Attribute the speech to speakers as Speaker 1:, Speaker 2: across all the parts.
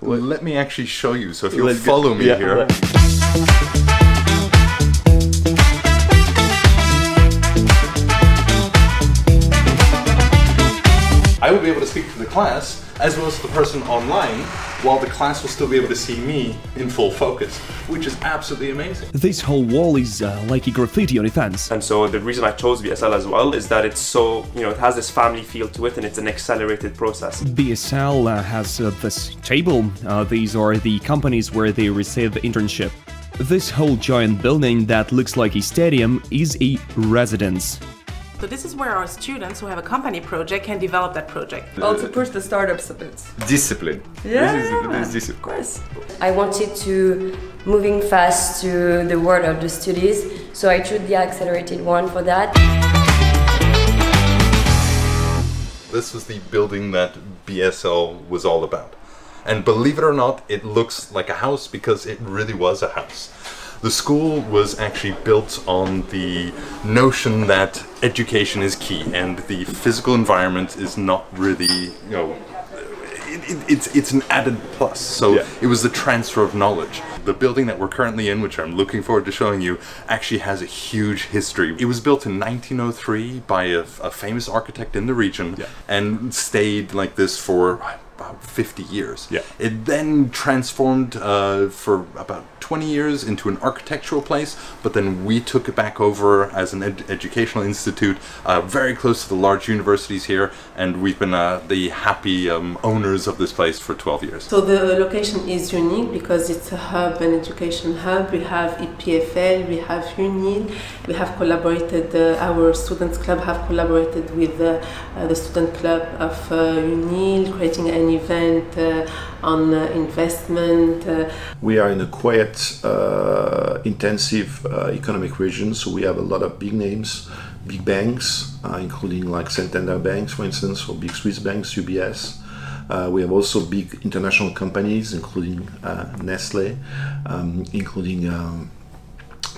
Speaker 1: Well let me actually show you. So if you'll
Speaker 2: Let's go.
Speaker 1: follow me
Speaker 2: Yeah,
Speaker 1: here.
Speaker 2: right.
Speaker 1: Class as well as to the person online, while the class will still be able to see me in full focus, which is absolutely amazing.
Speaker 3: This whole wall is uh, like a graffiti on a fence.
Speaker 2: And so the reason I chose BSL as well is that it's so, you know, it has this family feel to it and it's an accelerated process.
Speaker 3: BSL uh, has uh, this table. Uh, these are the companies where they receive internship. This whole giant building that looks like a stadium is a residence.
Speaker 4: So this is where our students who have a company project can develop that project.
Speaker 5: Oh, also push the startups a bit.
Speaker 1: Discipline.
Speaker 5: Yeah,
Speaker 1: This is, this is discipline.
Speaker 5: Of course.
Speaker 6: I wanted to moving fast to the world of the studies, so I chose the accelerated one for that.
Speaker 1: This was the building that BSL was all about. And believe it or not, it looks like a house because it really was a house. The school was actually built on the notion that education is key and the physical environment is not really, you know, it, it, it's it's an added plus. So
Speaker 2: Yeah.
Speaker 1: it was the transfer of knowledge. The building that we're currently in, which I'm looking forward to showing you, actually has a huge history. It was built in 1903 by a, a famous architect in the region
Speaker 2: Yeah.
Speaker 1: and stayed like this for about 50 years.
Speaker 2: Yeah.
Speaker 1: It then transformed uh, for about 20 years into an architectural place, but then we took it back over as an ed- educational institute, uh, very close to the large universities here, and we've been uh, the happy um, owners of this place for 12 years.
Speaker 7: So the location is unique because it's a hub, an education hub. We have EPFL, we have UNIL, we have collaborated, uh, our students club have collaborated with uh, uh, the student club of uh, UNIL, creating an event uh, on uh, investment. Uh,
Speaker 8: We are in a quite uh, intensive economic region, so we have a lot of big names, big banks, including like Santander banks, for instance, or big Swiss banks, UBS. Uh, we have also big international companies, including uh, Nestle, um, including um,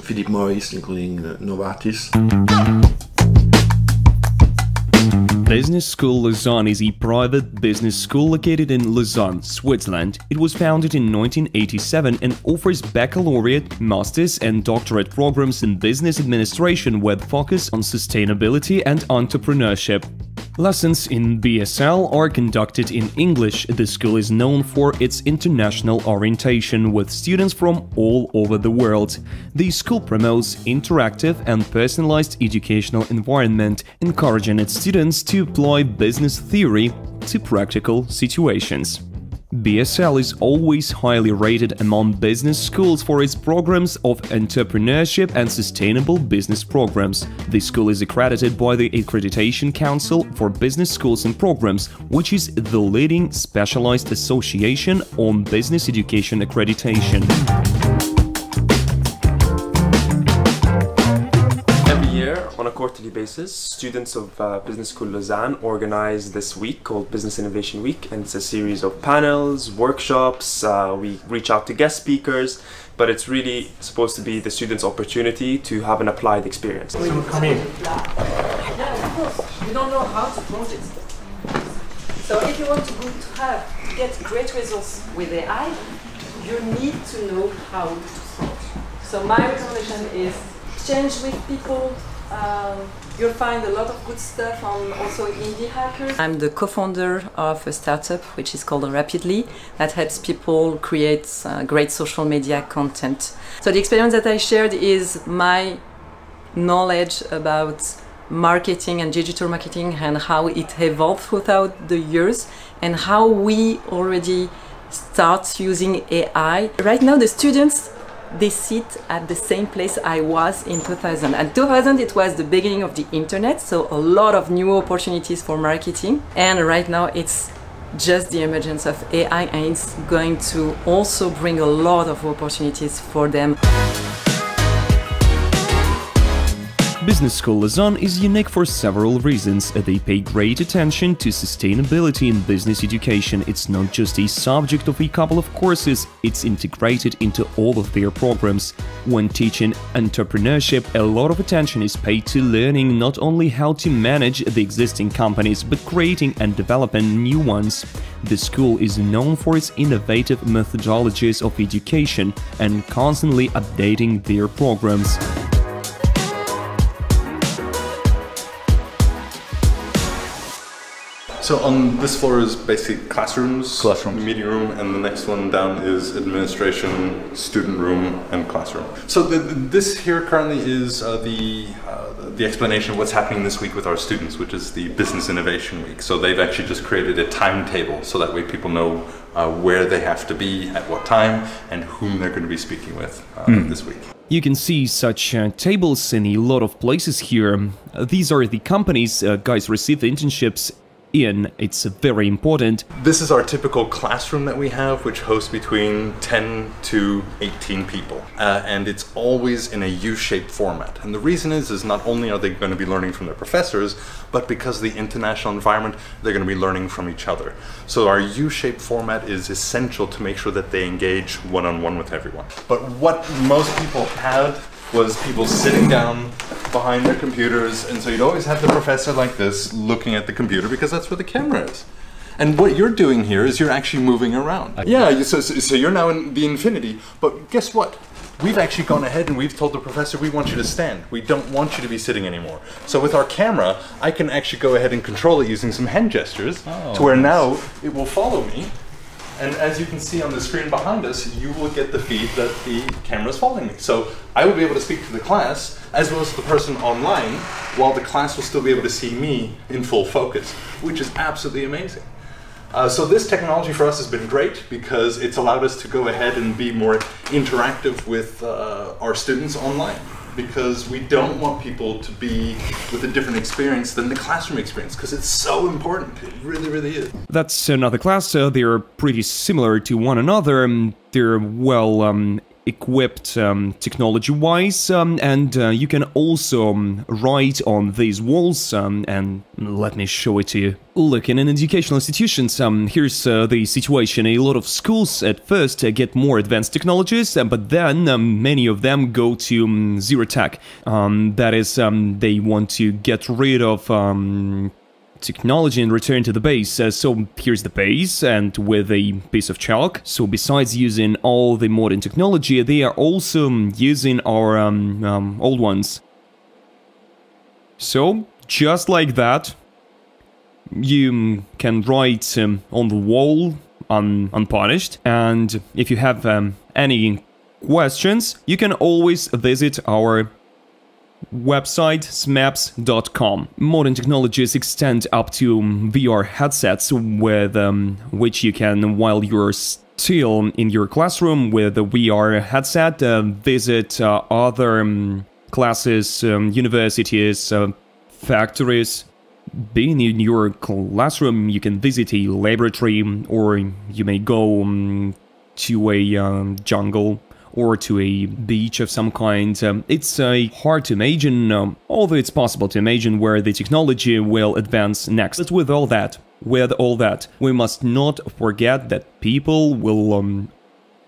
Speaker 8: Philip Morris, including uh, Novartis.
Speaker 3: Business School Lausanne is a private business school located in Lausanne, Switzerland. It was founded in 1987 and offers baccalaureate, master's, and doctorate programs in business administration with focus on sustainability and entrepreneurship. Lessons in BSL are conducted in English. The school is known for its international orientation with students from all over the world. The school promotes interactive and personalized educational environment, encouraging its students to apply business theory to practical situations. BSL is always highly rated among business schools for its programs of entrepreneurship and sustainable business programs. The school is accredited by the Accreditation Council for Business Schools and Programs, which is the leading specialized association on business education accreditation.
Speaker 2: On quarterly basis, students of uh, Business School Lausanne organize this week called Business Innovation Week, and it's a series of panels, workshops. Uh, we reach out to guest speakers, but it's really supposed to be the students' opportunity to have an applied experience.
Speaker 4: Please come in. You don't know how to close it. So if you want to, go to have to get great results with AI, you need to know how to start. So my recommendation is exchange with people. Um, you'll find a lot of good stuff on also indie hackers.
Speaker 5: I'm the co-founder of a startup which is called Rapidly that helps people create uh, great social media content. So the experience that I shared is my knowledge about marketing and digital marketing and how it evolved throughout the years and how we already start using AI. Right now the students they sit at the same place I was in 2000. And 2000 it was the beginning of the internet, so a lot of new opportunities for marketing. And right now it's just the emergence of AI and it's going to also bring a lot of opportunities for them.
Speaker 3: Business School Lausanne is unique for several reasons. They pay great attention to sustainability in business education. It's not just a subject of a couple of courses, it's integrated into all of their programs. When teaching entrepreneurship, a lot of attention is paid to learning not only how to manage the existing companies, but creating and developing new ones. The school is known for its innovative methodologies of education and constantly updating their programs.
Speaker 1: So on this floor is basically classrooms,
Speaker 9: Classrooms.
Speaker 1: meeting room, and the next one down is administration, student room, and classroom. So the, the- this here currently is uh, the uh, the explanation of what's happening this week with our students, which is the Business Innovation Week. So they've actually just created a timetable so that way people know uh, where they have to be at what time and whom they're going to be speaking with uh, this week.
Speaker 3: You can see such uh, tables in a lot of places here. Uh, these are the companies uh, guys receive the internships in. It's very important.
Speaker 1: This is our typical classroom that we have, which hosts between 10 to 18 people. Uh, and it's always in a U-shaped format. And the reason is, is not only are they going to be learning from their professors, but because of the international environment, they're going to be learning from each other. So our U-shaped format is essential to make sure that they engage one-on-one with everyone. But what most people had was people sitting down behind their computers, and so you'd always have the professor like this looking at the computer because that's where the camera is. And what you're doing here is you're actually moving around. Yeah, so, so so you're now in the infinity, but guess what? We've actually gone ahead and we've told the professor we want you to stand. We don't want you to be sitting anymore. So with our camera, I can actually go ahead and control it using some hand gestures oh, to where now it will follow me. And as you can see on the screen behind us, you will get the feed that the camera is following me. So I will be able to speak to the class as well as the person online, while the class will still be able to see me in full focus, which is absolutely amazing. Uh, so this technology for us has been great because it's allowed us to go ahead and be more interactive with uh, our students online because we don't want people to be with a different experience than the classroom experience because it's so important. It really, really is.
Speaker 3: That's another class. Uh, they're pretty similar to one another. Um, they're well um, equipped um, technology-wise, um, and uh, you can also um, write on these walls. Um, and let me show it to you. Look, in an educational institution, um, here's uh, the situation. A lot of schools at first uh, get more advanced technologies, uh, but then many of them go to zero tech. That is, they want to get rid of technology and return to the base. Uh, so here's the base and with a piece of chalk. So besides using all the modern technology, they are also using our um, um, old ones. So just like that, you can write um, on the wall un- unpunished. And if you have um, any questions, you can always visit our website smapse.com. Modern technologies extend up to VR headsets with um, which you can, while you're still in your classroom with a VR headset, uh, visit uh, other um, classes, um, universities, uh, factories. Being in your classroom, you can visit a laboratory or you may go um, to a um, jungle or to a beach of some kind. Um, it's uh, hard to imagine, um, although it's possible to imagine where the technology will advance next. But with all that, with all that, we must not forget that people will um,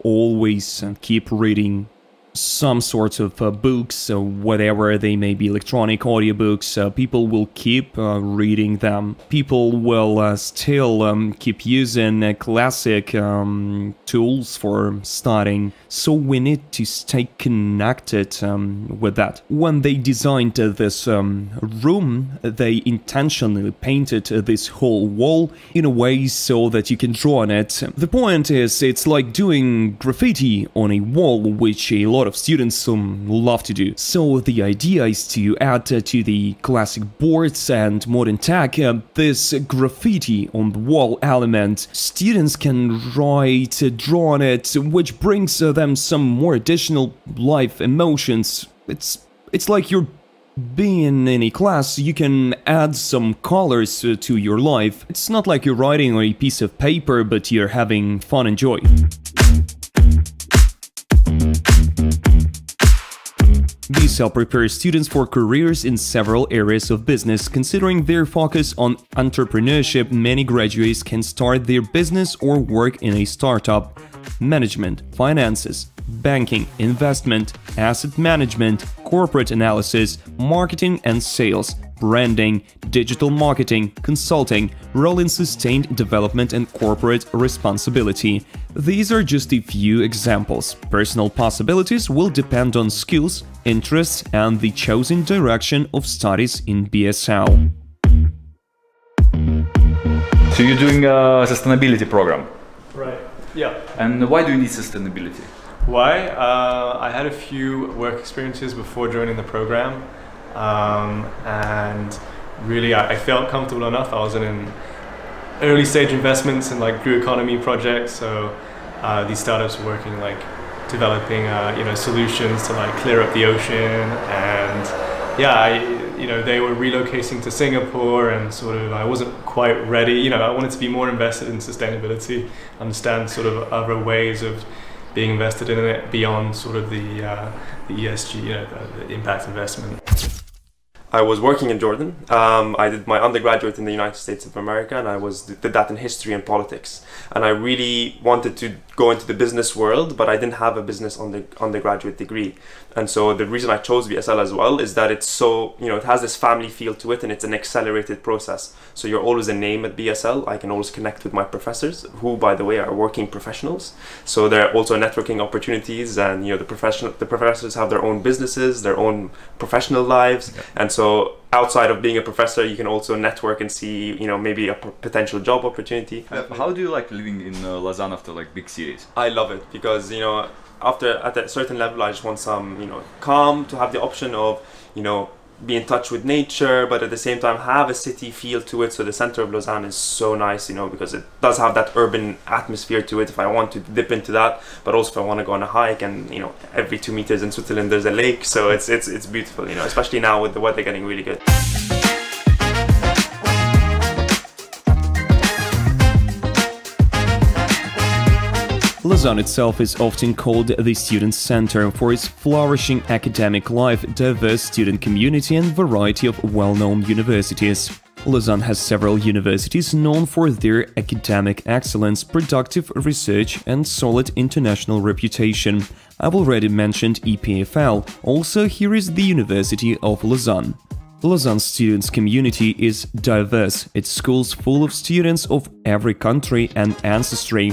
Speaker 3: always uh, keep reading some sorts of uh, books, uh, whatever they may be, electronic audiobooks, uh, people will keep uh, reading them. People will uh, still um, keep using uh, classic um, tools for studying. So we need to stay connected um, with that. When they designed this um, room, they intentionally painted this whole wall in a way so that you can draw on it. The point is, it's like doing graffiti on a wall, which a lot of students um, love to do. So the idea is to add uh, to the classic boards and modern tech uh, this graffiti on the wall element. Students can write, uh, draw on it, which brings uh, them some more additional life emotions. It's it's like you're being in a class, you can add some colors uh, to your life. It's not like you're writing on a piece of paper, but you're having fun and joy. These BSL prepares students for careers in several areas of business. Considering their focus on entrepreneurship, many graduates can start their business or work in a startup. Management, finances, banking, investment, asset management, corporate analysis, marketing and sales, branding, digital marketing, consulting, role in sustained development and corporate responsibility. These are just a few examples. Personal possibilities will depend on skills, interests and the chosen direction of studies in BSL.
Speaker 9: So you're doing a sustainability program.
Speaker 10: Right. Yeah.
Speaker 9: And why do you need sustainability?
Speaker 10: Why? Uh, I had a few work experiences before joining the program, um, and really I, I, felt comfortable enough. I was in an early stage investments in like blue economy projects, so uh, these startups were working like developing uh, you know solutions to like clear up the ocean, and yeah, I, you know they were relocating to Singapore, and sort of I wasn't quite ready. You know, I wanted to be more invested in sustainability, understand sort of other ways of being invested in it beyond sort of the uh, the ESG, you know, the, the impact investment.
Speaker 2: I was working in Jordan. Um, I did my undergraduate in the United States of America, and I was did that in history and politics. And I really wanted to go into the business world, but I didn't have a business on the undergraduate degree. And so the reason I chose BSL as well is that it's so you know it has this family feel to it, and it's an accelerated process. So you're always a name at BSL. I can always connect with my professors, who by the way are working professionals. So there are also networking opportunities, and you know the professional the professors have their own businesses, their own professional lives, yeah. and so outside of being a professor, you can also network and see, you know, maybe a p- potential job opportunity.
Speaker 9: How do you like living in uh, Lausanne after like big cities?
Speaker 2: I love it because you know, after at a certain level, I just want some, you know, calm to have the option of, you know, be in touch with nature, but at the same time have a city feel to it. So the center of Lausanne is so nice, you know, because it does have that urban atmosphere to it. If I want to dip into that, but also if I want to go on a hike, and you know, every two meters in Switzerland there's a lake, so it's it's it's beautiful, you know, especially now with the weather getting really good.
Speaker 3: Lausanne itself is often called the student center for its flourishing academic life, diverse student community and variety of well-known universities. Lausanne has several universities known for their academic excellence, productive research and solid international reputation. I've already mentioned EPFL, also here is the University of Lausanne. Lausanne's students community is diverse, its schools full of students of every country and ancestry.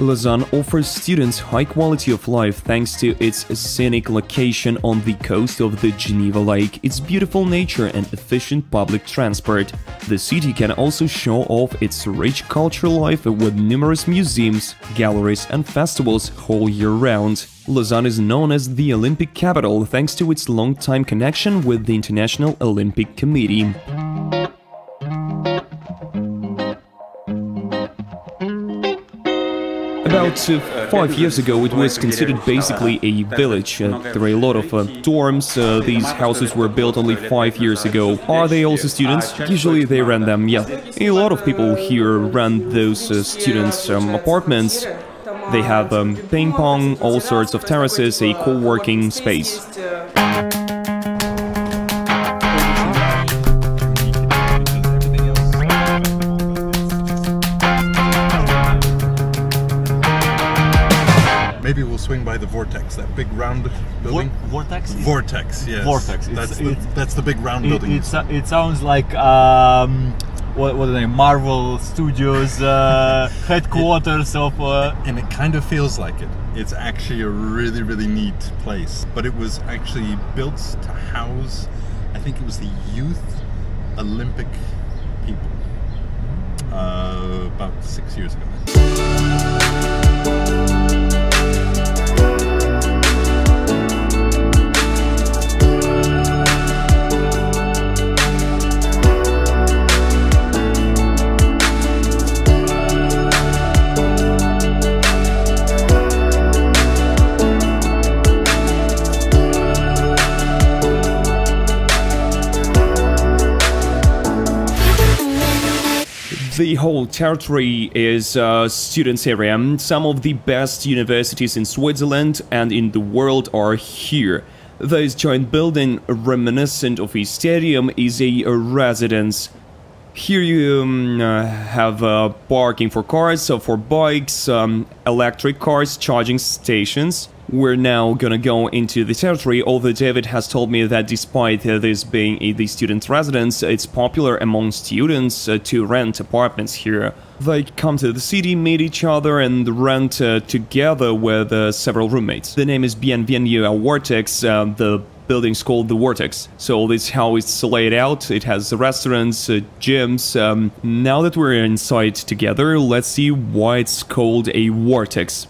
Speaker 3: Lausanne offers students high quality of life thanks to its scenic location on the coast of the Geneva Lake, its beautiful nature and efficient public transport. The city can also show off its rich cultural life with numerous museums, galleries and festivals whole year round. Lausanne is known as the Olympic capital thanks to its long-time connection with the International Olympic Committee. About uh, five years ago, it was considered basically a village. Uh, there are a lot of uh, dorms. These houses were built only five years ago. Are they also students? Usually they rent them, yeah. A lot of people here rent those students' um, apartments. They have um, ping pong, all sorts of terraces, a co-working space.
Speaker 1: Vortex, that big round building.
Speaker 11: Vor vortex?
Speaker 1: Vortex, yes.
Speaker 11: Vortex.
Speaker 1: That's, the, that's the big round
Speaker 11: it,
Speaker 1: building.
Speaker 11: it sounds like um, what, what are they? Marvel Studios uh, headquarters of. Uh...
Speaker 1: And it kind of feels like it. It's actually a really, really neat place. But it was actually built to house, I think it was the Youth Olympic people uh, about six years ago.
Speaker 3: The whole territory is a students' area. Some of the best universities in Switzerland and in the world are here. This giant building, reminiscent of a stadium, is a residence. Here you um, uh, have uh, parking for cars, so for bikes, um, electric cars, charging stations. We're now gonna go into the territory, although David has told me that despite uh, this being the student residence, it's popular among students uh, to rent apartments here. They come to the city, meet each other, and rent uh, together with uh, several roommates. The name is Bienvenue Vortex, the building's called the Vortex. So this how it's laid out. It has restaurants, uh, gyms. Um, now that we're inside together, let's see why it's called a Vortex.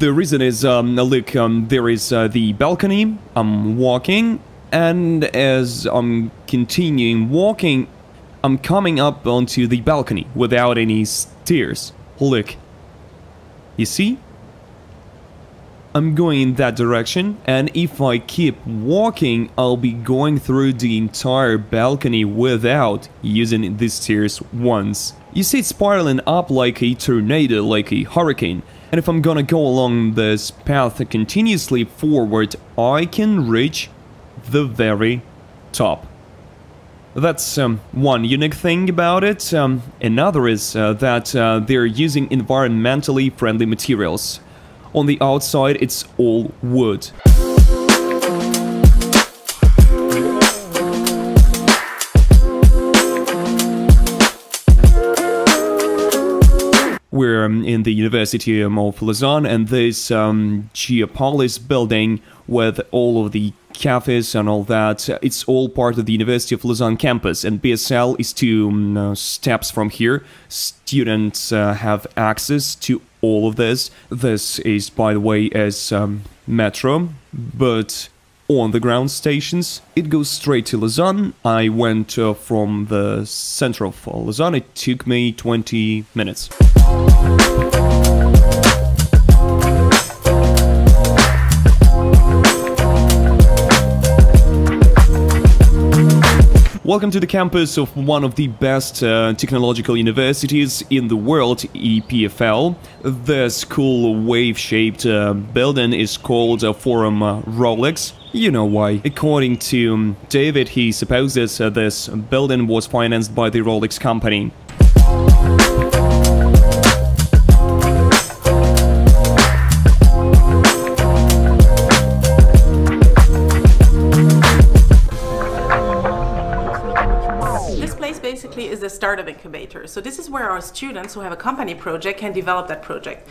Speaker 3: The reason is, um, look, um, there is uh, the balcony, I'm walking, and as I'm continuing walking, I'm coming up onto the balcony without any stairs. Look. You see? I'm going in that direction, and if I keep walking, I'll be going through the entire balcony without using these stairs once. You see it's spiraling up like a tornado, like a hurricane, and if I'm gonna go along this path continuously forward, I can reach the very top. That's um, one unique thing about it. Um, another is uh, that uh, they're using environmentally friendly materials. On the outside, it's all wood. We're in the University of Lausanne and this um, Geopolis building with all of the cafes and all that, it's all part of the University of Lausanne campus and BSL is two um, steps from here. Students uh, have access to all of this. This is, by the way, as um, metro, but on the ground stations. It goes straight to Lausanne. I went uh, from the center of Lausanne. It took me 20 minutes. Welcome to the campus of one of the best uh, technological universities in the world, EPFL. This cool wave-shaped uh, building is called uh, Forum Rolex. You know why. According to um, David, he supposes uh, this building was financed by the Rolex company.
Speaker 12: Startup incubator. So this is where our students who have a company project can develop that project.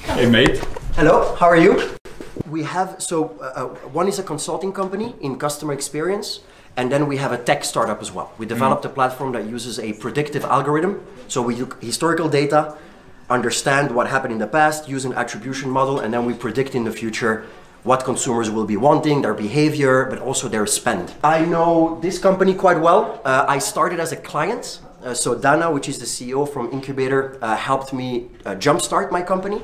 Speaker 9: Hey mate.
Speaker 13: Hello, how are you? We have, so uh, uh, one is a consulting company in customer experience, and then we have a tech startup as well. We developed a platform that uses a predictive algorithm. So we look historical data, understand what happened in the past, use an attribution model, and then we predict in the future what consumers will be wanting, their behavior, but also their spend. I know this company quite well. Uh, I started as a client. Uh, so Dana, which is the CEO from Incubator, uh, helped me uh, jumpstart my company.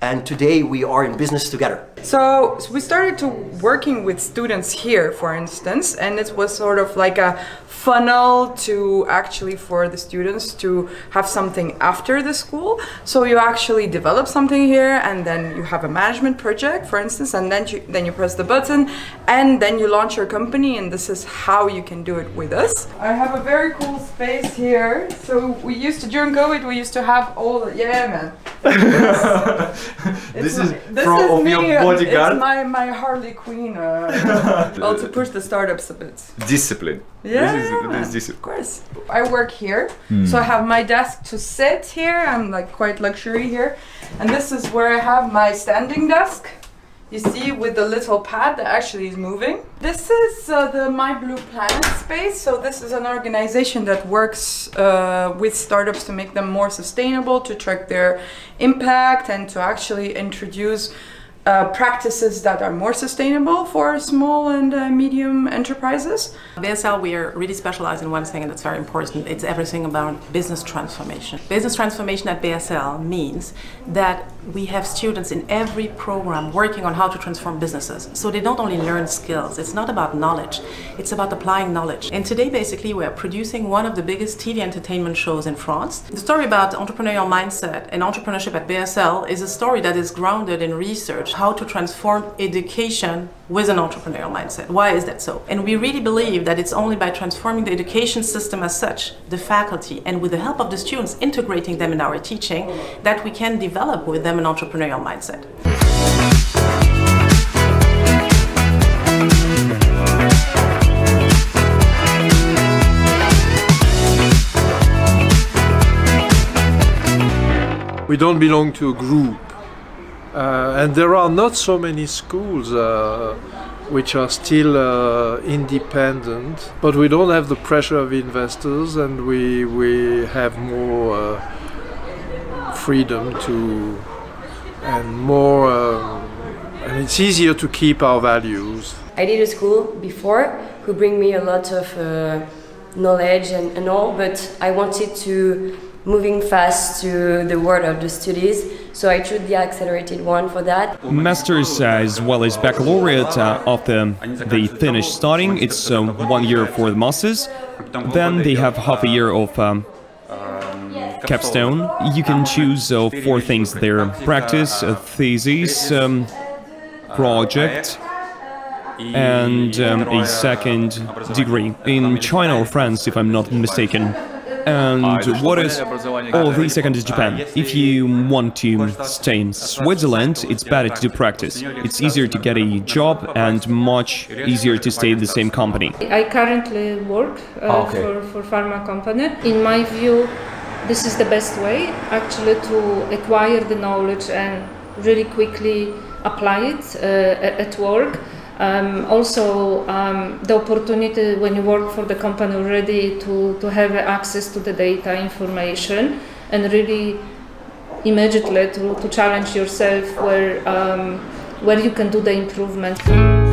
Speaker 13: And today we are in business together.
Speaker 14: So, so we started to working with students here, for instance, and it was sort of like a funnel to actually for the students to have something after the school. So you actually develop something here, and then you have a management project, for instance, and then you then you press the button, and then you launch your company, and this is how you can do it with us. I have a very cool space here. So we used to during COVID, we used to have all the yeah man.
Speaker 9: this is
Speaker 14: This
Speaker 9: from
Speaker 14: is
Speaker 9: of
Speaker 14: me.
Speaker 9: your bodyguard.
Speaker 14: It's my, my Harley Quinn. Uh, well, to push the startups a bit.
Speaker 9: Discipline.
Speaker 14: Yeah,
Speaker 9: This is, this is
Speaker 14: of course. I work here,
Speaker 9: Hmm.
Speaker 14: so I have my desk to sit here. I'm like quite luxury here, and this is where I have my standing desk. You see, with the little pad that actually is moving. This is uh, the My Blue Planet space. So this is an organization that works uh, with startups to make them more sustainable, to track their impact, and to actually introduce uh, practices that are more sustainable for small and uh, medium enterprises.
Speaker 12: BSL, we are really specialized in one thing, and that's very important. It's everything about business transformation. Business transformation at BSL means that we have students in every program working on how to transform businesses. So they don't only learn skills, it's not about knowledge, it's about applying knowledge. And today, basically, we are producing one of the biggest TV entertainment shows in France. The story about entrepreneurial mindset and entrepreneurship at BSL is a story that is grounded in research how to transform education with an entrepreneurial mindset. Why is that so? And we really believe that it's only by transforming the education system as such, the faculty, and with the help of the students, integrating them in our teaching, that we can develop with them an entrepreneurial mindset.
Speaker 15: We don't belong to a group. Uh, and there are not so many schools uh, which are still uh, independent, but we don't have the pressure of investors and we, we have more uh, freedom to and more um, and it's easier to keep our values.
Speaker 6: I did a school before who bring me a lot of uh, knowledge and, and all, but I wanted to moving fast to the world of the studies, so I chose the accelerated one for that.
Speaker 3: Masters uh, as well as baccalaureate uh, after they finish studying, it's uh, one year for the masters. Then they have half a year of um, capstone. You can choose uh, four things there: practice, thesis, um, project, and um, a second degree in China or France, if I'm not mistaken. And what is... Oh, the second is Japan. If you want to stay in Switzerland, it's better to do practice. It's easier to get a job and much easier to stay in the same company.
Speaker 16: I currently work uh, okay. for, for pharma company. In my view, this is the best way actually to acquire the knowledge and really quickly apply it uh, at work. Um, also, um, the opportunity when you work for the company already to, to have access to the data information and really immediately to, to challenge yourself where, um, where you can do the improvement.